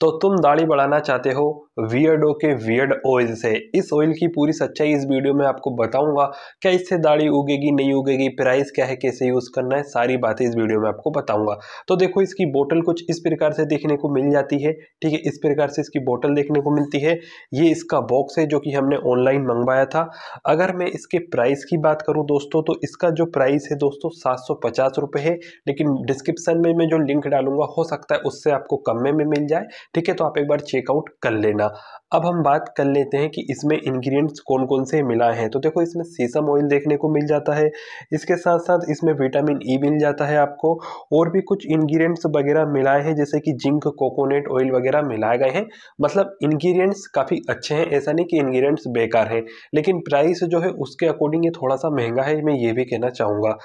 तो तुम दाढ़ी बढ़ाना चाहते हो वियर्डो के वियर्ड ऑयल से। इस ऑयल की पूरी सच्चाई इस वीडियो में आपको बताऊँगा, क्या इससे दाढ़ी उगेगी, नहीं उगेगी प्राइस क्या है, कैसे यूज़ करना है, सारी बातें इस वीडियो में आपको बताऊँगा। तो देखो, इसकी बोतल कुछ इस प्रकार से देखने को मिल जाती है, ठीक है? इस प्रकार से इसकी बोतल देखने को मिलती है। ये इसका बॉक्स है जो कि हमने ऑनलाइन मंगवाया था। अगर मैं इसके प्राइस की बात करूँ दोस्तों तो इसका जो प्राइस है दोस्तों, सात सौ है। लेकिन डिस्क्रिप्सन में मैं जो लिंक डालूँगा, हो सकता है उससे आपको कम में मिल जाए। ठीक है तो आप एक बार चेकआउट कर लेना। अब हम बात कर लेते हैं कि इसमें इंग्रेडिएंट्स कौन कौन से मिला हैं। तो देखो, इसमें सीसम ऑयल देखने को मिल जाता है। इसके साथ साथ इसमें विटामिन ई मिल जाता है आपको। और भी कुछ इंग्रेडिएंट्स वगैरह मिलाए हैं, जैसे कि जिंक कोकोनट ऑयल वगैरह मिलाए गए हैं। मतलब इंग्रेडिएंट्स काफ़ी अच्छे हैं, ऐसा नहीं कि इंग्रेडिएंट्स बेकार हैं। लेकिन प्राइस जो है, उसके अकॉर्डिंग ये थोड़ा सा महँगा है, मैं ये भी कहना चाहूँगा।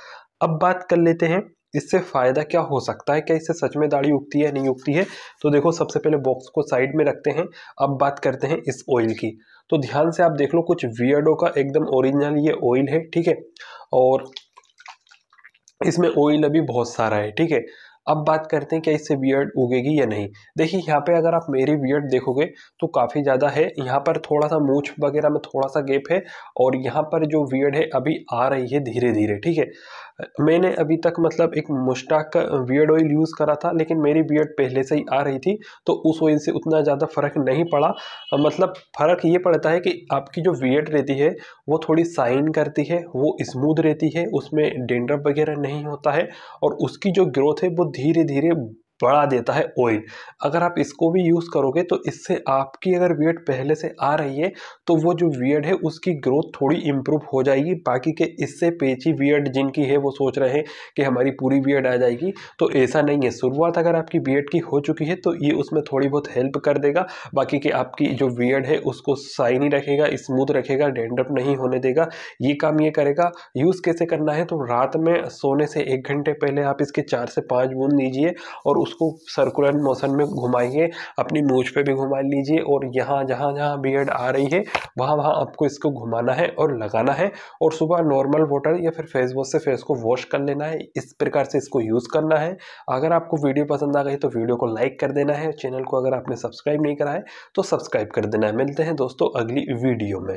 अब बात कर लेते हैं इससे फ़ायदा क्या हो सकता है? क्या इससे सच में दाढ़ी उगती है, नहीं उगती है? तो देखो, सबसे पहले बॉक्स को साइड में रखते हैं। अब बात करते हैं इस ऑयल की। तो ध्यान से आप देख लो, कुछ वियर्डो का एकदम ओरिजिनल ये ऑयल है, ठीक है? और इसमें ऑयल अभी बहुत सारा है, ठीक है? अब बात करते हैं, क्या इससे बियर्ड उगेगी या नहीं? देखिए, यहाँ पे अगर आप मेरी बियर्ड देखोगे तो काफ़ी ज़्यादा है। यहाँ पर थोड़ा सा मूछ वगैरह में थोड़ा सा गैप है और यहाँ पर जो बियर्ड है, अभी आ रही है धीरे धीरे ठीक है? मैंने अभी तक मतलब एक मुश्ताक का बियड ऑयल यूज़ करा था, लेकिन मेरी बियड पहले से ही आ रही थी तो उस ऑयल से उतना ज़्यादा फ़र्क नहीं पड़ा। मतलब फ़र्क ये पड़ता है कि आपकी जो बियड रहती है, वो थोड़ी साइन करती है, वो स्मूथ रहती है, उसमें डेंड्रफ वगैरह नहीं होता है, और उसकी जो ग्रोथ है, वो धीरे धीरे बढ़ा देता है ऑयल अगर आप इसको भी यूज़ करोगे तो इससे आपकी अगर वेट पहले से आ रही है तो वो जो वियर्ड है, उसकी ग्रोथ थोड़ी इम्प्रूव हो जाएगी। बाकी के इससे पेची वियड जिनकी है, वो सोच रहे हैं कि हमारी पूरी वियर्ड आ जाएगी। तो ऐसा नहीं है। शुरुआत अगर आपकी वियर्ड की हो चुकी है तो ये उसमें थोड़ी बहुत हेल्प कर देगा। बाकी के आपकी जो वियर्ड है, उसको साइनी रखेगा स्मूथ रखेगा डेंडअप नहीं होने देगा। ये काम ये करेगा। यूज़ कैसे करना है तो रात में सोने से एक घंटे पहले आप इसके चार से पाँच बूंद लीजिए और उस उसको सर्कुलर मोशन में घुमाइए अपनी मूछ पे भी घुमा लीजिए और यहाँ, जहाँ जहाँ बियर्ड आ रही है, वहाँ वहाँ आपको इसको घुमाना है और लगाना है। और सुबह नॉर्मल वाटर या फिर फेस वॉश से फेस को वॉश कर लेना है। इस प्रकार से इसको यूज़ करना है। अगर आपको वीडियो पसंद आ गई तो वीडियो को लाइक कर देना है। चैनल को अगर आपने सब्सक्राइब नहीं करा है तो सब्सक्राइब कर देना है। मिलते हैं दोस्तों अगली वीडियो में।